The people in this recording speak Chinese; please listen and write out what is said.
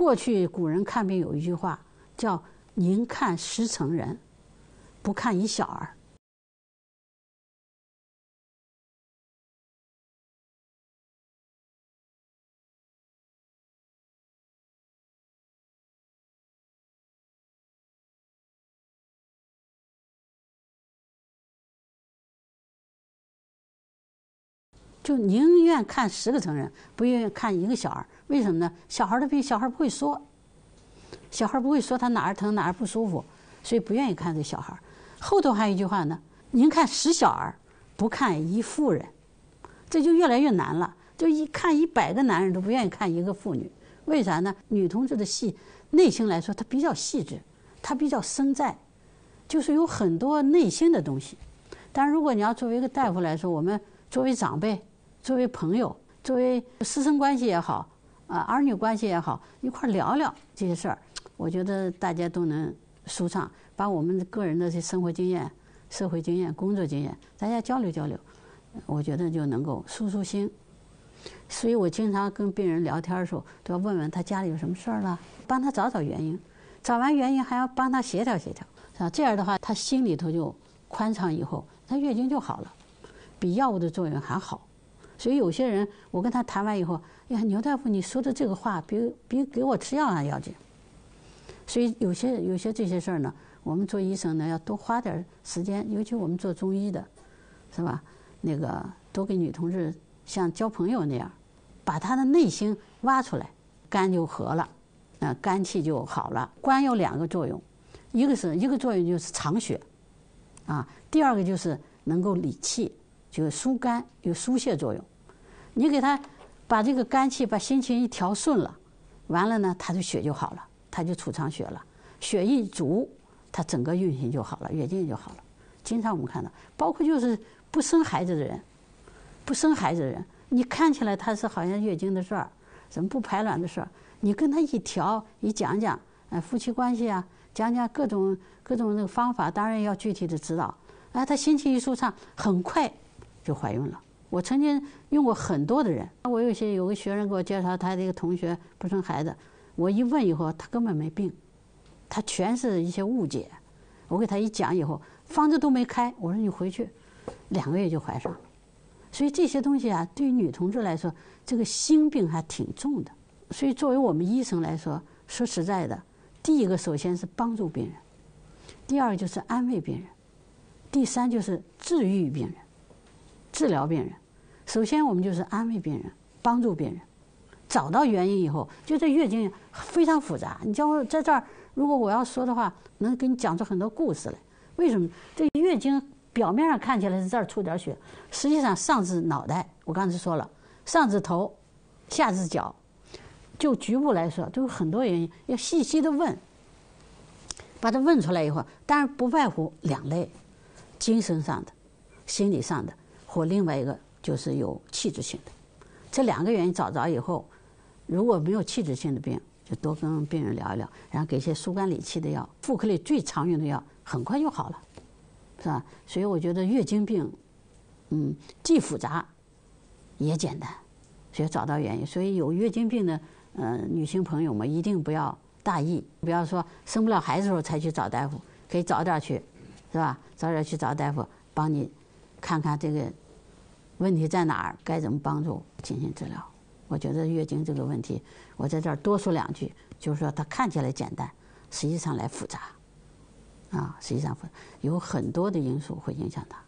过去古人看病有一句话叫“宁看十成人，不看一小儿”。就宁愿看十个成人，不愿意看一个小孩。为什么呢？小孩的病，小孩不会说，小孩不会说他哪儿疼哪儿不舒服，所以不愿意看这小孩。后头还有一句话呢：宁看十小儿，不看一妇人。这就越来越难了。就一看一百个男人都不愿意看一个妇女，为啥呢？女同志的细内心来说，她比较细致，她比较深在，就是有很多内心的东西。但是如果你要作为一个大夫来说，我们作为长辈。作为朋友，作为师生关系也好，啊，儿女关系也好，一块聊聊这些事儿，我觉得大家都能舒畅，把我们个人的这生活经验、社会经验、工作经验，大家交流交流，我觉得就能够舒舒心。所以我经常跟病人聊天的时候，都要问问他家里有什么事儿了，帮他找找原因，找完原因还要帮他协调协调，是吧？这样的话，他心里头就宽敞，以后他月经就好了，比药物的作用还好。所以有些人，我跟他谈完以后，呀，牛大夫，你说的这个话比比给我吃药还要紧。所以有些有些这些事儿呢，我们做医生呢要多花点时间，尤其我们做中医的，是吧？那个多给女同志像交朋友那样，把她的内心挖出来，肝就和了，那，肝气就好了。肝有两个作用，一个是一个作用就是藏血，啊，第二个就是能够理气，就疏肝，有疏泄作用。你给他把这个肝气、把心情一调顺了，完了呢，他的血就好了，他就储藏血了。血一足，他整个运行就好了，月经就好了。经常我们看到，包括就是不生孩子的人，不生孩子的人，你看起来他是好像月经的事儿，什么不排卵的事儿，你跟他一调一讲讲，哎，夫妻关系啊，讲讲各种各种那个方法，当然要具体的指导。哎，他心情一舒畅，很快就怀孕了。我曾经用过很多的人，我有些有个学生给我介绍他的一个同学不生孩子，我一问以后，他根本没病，他全是一些误解。我给他一讲以后，方子都没开，我说你回去，两个月就怀上了。所以这些东西啊，对于女同志来说，这个心病还挺重的。所以作为我们医生来说，说实在的，第一个首先是帮助病人，第二就是安慰病人，第三就是治愈病人。治疗病人，首先我们就是安慰病人，帮助病人，找到原因以后，就这月经非常复杂。你叫我在这儿，如果我要说的话，能给你讲出很多故事来。为什么？这月经表面上看起来是这儿出点血，实际上上至脑袋，我刚才说了，上至头，下至脚，就局部来说，都有很多原因，要细细的问，把它问出来以后，当然不外乎两类：精神上的，心理上的。或另外一个就是有器质性的，这两个原因找着以后，如果没有器质性的病，就多跟病人聊一聊，然后给一些疏肝理气的药，妇科里最常用的药，很快就好了，是吧？所以我觉得月经病，嗯，既复杂，也简单，所以找到原因。所以有月经病的，嗯，女性朋友们一定不要大意，不要说生不了孩子时候才去找大夫，可以早点去，是吧？早点去找大夫帮你。看看这个问题在哪儿，该怎么帮助进行治疗？我觉得月经这个问题，我在这儿多说两句，就是说它看起来简单，实际上来复杂，啊，实际上有很多的因素会影响它。